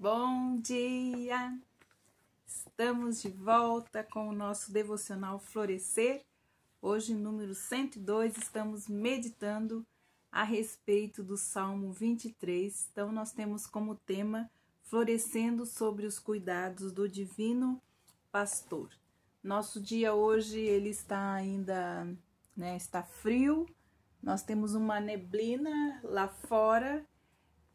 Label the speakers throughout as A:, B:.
A: Bom dia! Estamos de volta com o nosso devocional Florescer. Hoje, número 102, estamos meditando a respeito do Salmo 23. Então, nós temos como tema Florescendo sobre os cuidados do Divino Pastor. Nosso dia hoje ele está ainda, né, está frio. Nós temos uma neblina lá fora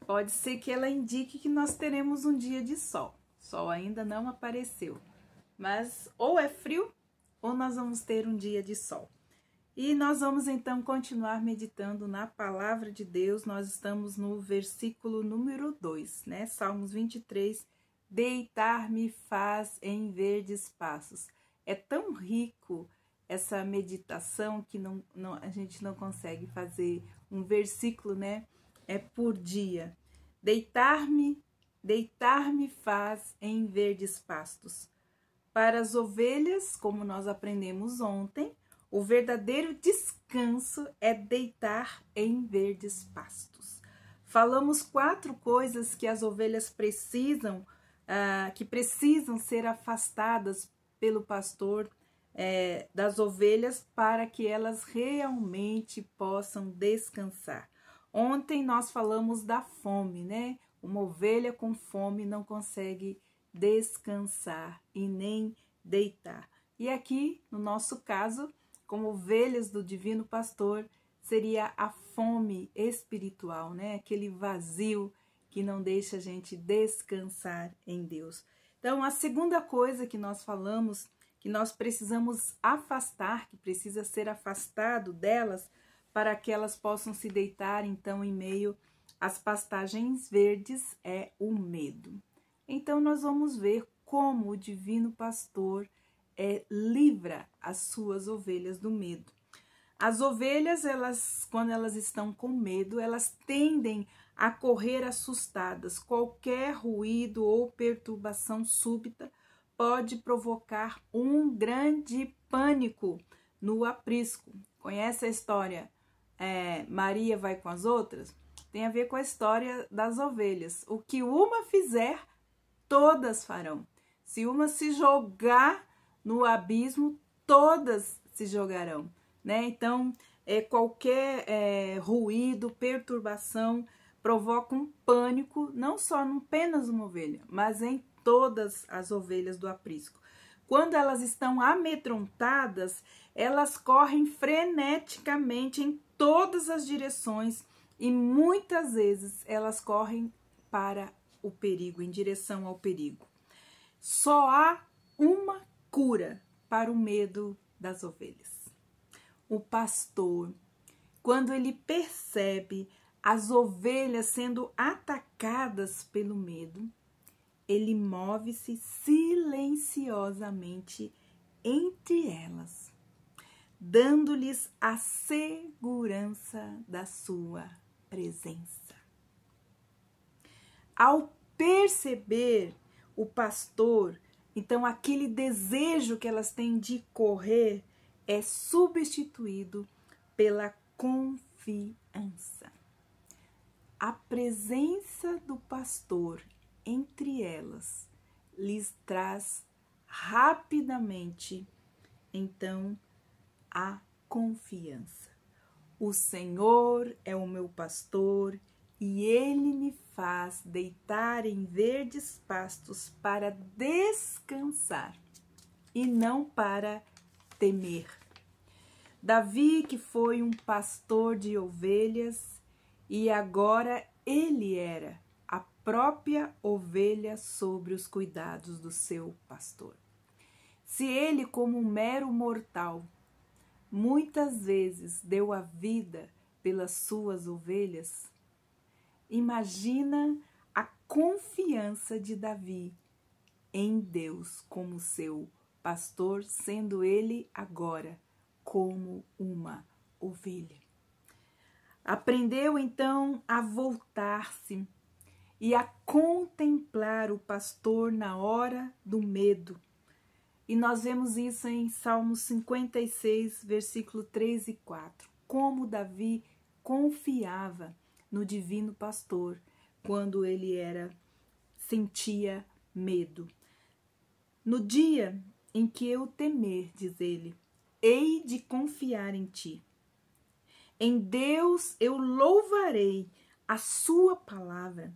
A: Pode ser que ela indique que nós teremos um dia de sol. Sol ainda não apareceu, mas ou é frio ou nós vamos ter um dia de sol. E nós vamos então continuar meditando na palavra de Deus. Nós estamos no versículo número 2, né? Salmos 23. Deitar-me faz em verdes passos. É tão rico essa meditação que não, não, a gente não consegue fazer um versículo, né? É por dia. Deitar-me, deitar-me faz em verdes pastos. Para as ovelhas, como nós aprendemos ontem, o verdadeiro descanso é deitar em verdes pastos. Falamos quatro coisas que as ovelhas precisam, ah, que precisam ser afastadas pelo pastor é, das ovelhas para que elas realmente possam descansar. Ontem nós falamos da fome, né? Uma ovelha com fome não consegue descansar e nem deitar. E aqui, no nosso caso, como ovelhas do divino pastor, seria a fome espiritual, né? Aquele vazio que não deixa a gente descansar em Deus. Então, a segunda coisa que nós falamos, que nós precisamos afastar, que precisa ser afastado delas, para que elas possam se deitar então em meio às pastagens verdes é o medo. Então nós vamos ver como o divino pastor é, livra as suas ovelhas do medo. As ovelhas, elas, quando elas estão com medo, elas tendem a correr assustadas. Qualquer ruído ou perturbação súbita pode provocar um grande pânico no aprisco. Conhece a história é, Maria vai com as outras, tem a ver com a história das ovelhas. O que uma fizer, todas farão. Se uma se jogar no abismo, todas se jogarão. Né? Então, é, qualquer é, ruído, perturbação provoca um pânico, não só não apenas uma ovelha, mas em todas as ovelhas do aprisco. Quando elas estão amedrontadas, elas correm freneticamente em todas as direções e muitas vezes elas correm para o perigo, em direção ao perigo. Só há uma cura para o medo das ovelhas. O pastor, quando ele percebe as ovelhas sendo atacadas pelo medo, ele move-se silenciosamente entre elas dando-lhes a segurança da sua presença. Ao perceber o pastor, então aquele desejo que elas têm de correr é substituído pela confiança. A presença do pastor entre elas lhes traz rapidamente, então, a confiança. O Senhor é o meu pastor e ele me faz deitar em verdes pastos para descansar e não para temer. Davi, que foi um pastor de ovelhas, e agora ele era a própria ovelha sobre os cuidados do seu pastor. Se ele, como um mero mortal, muitas vezes deu a vida pelas suas ovelhas, imagina a confiança de Davi em Deus como seu pastor, sendo ele agora como uma ovelha. Aprendeu então a voltar-se e a contemplar o pastor na hora do medo e nós vemos isso em Salmos 56, versículo 3 e 4. Como Davi confiava no divino pastor quando ele era sentia medo. No dia em que eu temer, diz ele, hei de confiar em ti. Em Deus eu louvarei a sua palavra.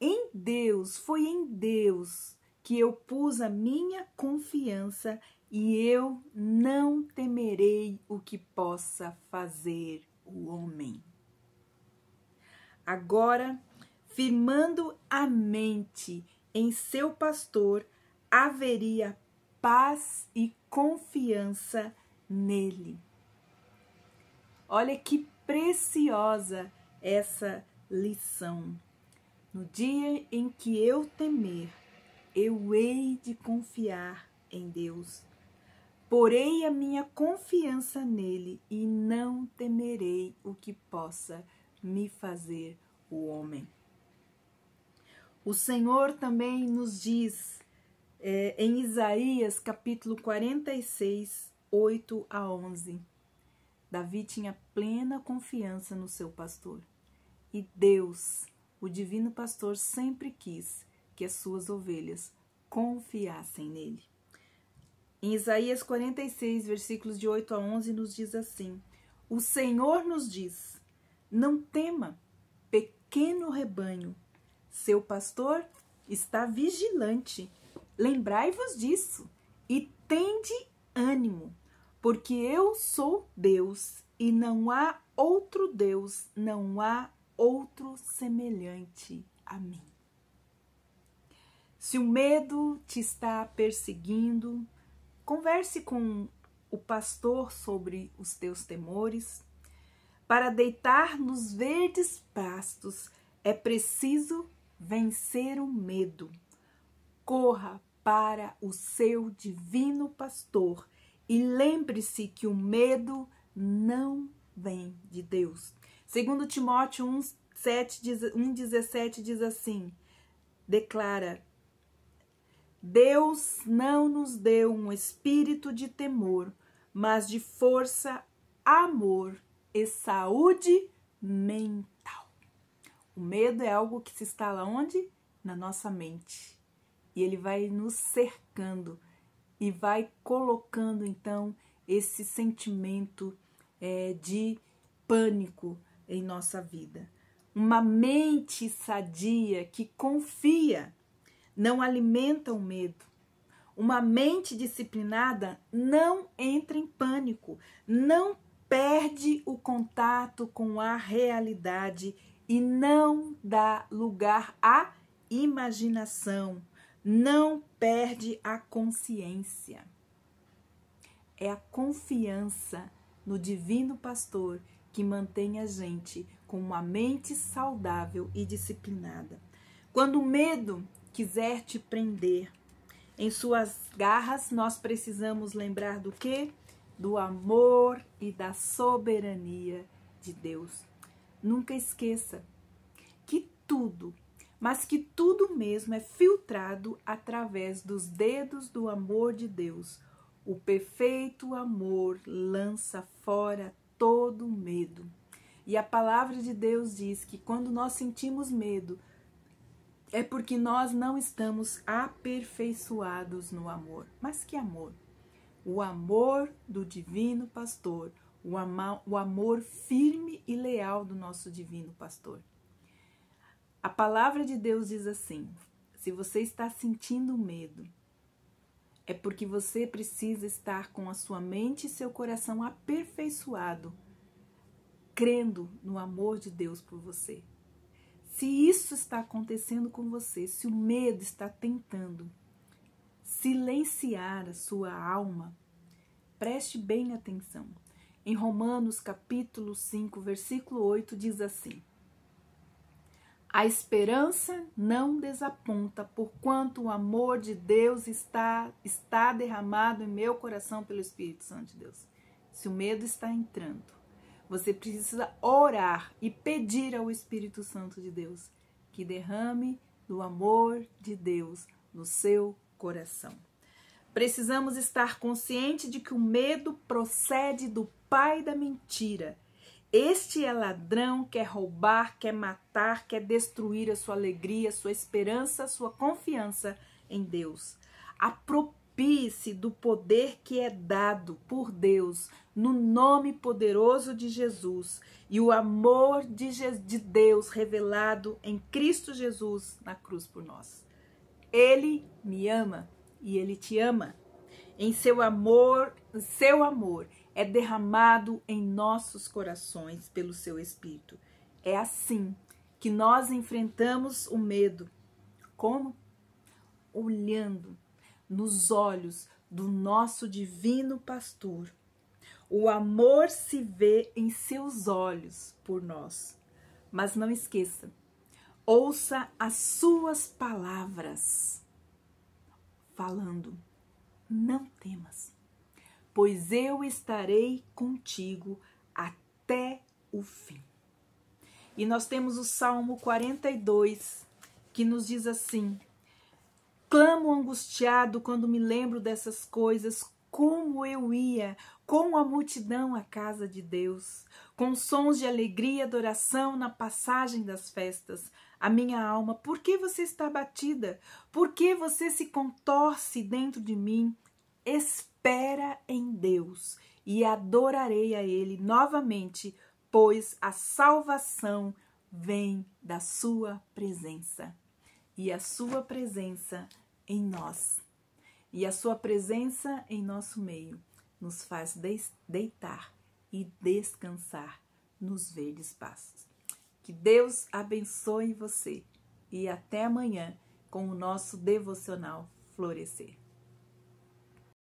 A: Em Deus, foi em Deus que eu pus a minha confiança e eu não temerei o que possa fazer o homem. Agora, firmando a mente em seu pastor, haveria paz e confiança nele. Olha que preciosa essa lição. No dia em que eu temer, eu hei de confiar em Deus. Porei a minha confiança nele e não temerei o que possa me fazer o homem. O Senhor também nos diz é, em Isaías capítulo 46, 8 a 11. Davi tinha plena confiança no seu pastor. E Deus, o divino pastor, sempre quis que as suas ovelhas confiassem nele. Em Isaías 46, versículos de 8 a 11, nos diz assim: O Senhor nos diz: Não tema, pequeno rebanho, seu pastor está vigilante Lembrai-vos disso e tende ânimo, porque eu sou Deus e não há outro Deus, não há outro semelhante a mim. Se o medo te está perseguindo, converse com o pastor sobre os teus temores. Para deitar nos verdes pastos é preciso vencer o medo. Corra para o seu divino pastor e lembre-se que o medo não vem de Deus. Segundo Timóteo 1, 7, 17 diz assim, declara, Deus não nos deu um espírito de temor, mas de força, amor e saúde mental. O medo é algo que se instala onde? Na nossa mente e ele vai nos cercando e vai colocando então esse sentimento é, de pânico em nossa vida. Uma mente sadia que confia não alimenta o medo. Uma mente disciplinada não entra em pânico, não perde o contato com a realidade e não dá lugar à imaginação, não perde a consciência. É a confiança no Divino Pastor que mantém a gente com uma mente saudável e disciplinada. Quando o medo quiser te prender em suas garras, nós precisamos lembrar do que? Do amor e da soberania de Deus. Nunca esqueça que tudo mas que tudo mesmo é filtrado através dos dedos do amor de Deus. O perfeito amor lança fora todo medo. E a palavra de Deus diz que quando nós sentimos medo, é porque nós não estamos aperfeiçoados no amor. Mas que amor? O amor do divino pastor, o, ama, o amor firme e leal do nosso divino pastor. A palavra de Deus diz assim: se você está sentindo medo, é porque você precisa estar com a sua mente e seu coração aperfeiçoado, crendo no amor de Deus por você. Se isso está acontecendo com você, se o medo está tentando silenciar a sua alma, preste bem atenção. Em Romanos capítulo 5, versículo 8 diz assim: a esperança não desaponta, porquanto o amor de Deus está, está derramado em meu coração pelo Espírito Santo de Deus. Se o medo está entrando, você precisa orar e pedir ao Espírito Santo de Deus que derrame do amor de Deus no seu coração. Precisamos estar consciente de que o medo procede do pai da mentira Este é ladrão, quer roubar, quer matar, quer destruir a sua alegria, a sua esperança, a sua confiança em Deus. Apropie-se do poder que é dado por Deus no nome poderoso de Jesus e o amor de, de Deus revelado em Cristo Jesus na cruz por nós. Ele me ama e ele te ama. Em seu amor, seu amor é derramado em nossos corações pelo seu Espírito. É assim que nós enfrentamos o medo. Como? Olhando nos olhos do nosso divino pastor. O amor se vê em seus olhos por nós. Mas não esqueça, ouça as suas palavras falando: Não temas pois eu estarei contigo até o fim. E nós temos o Salmo 42, que nos diz assim: Clamo angustiado quando me lembro dessas coisas, como eu ia com a multidão à casa de Deus, com sons de alegria e adoração na passagem das festas. A minha alma, por que você está batida? Por que você se contorce dentro de mim? espera em Deus e adorarei a Ele novamente, pois a salvação vem da Sua presença e a Sua presença em nós. E a Sua presença em nosso meio nos faz deitar e descansar nos verdes pastos. Que Deus abençoe você e até amanhã com o nosso devocional Florescer.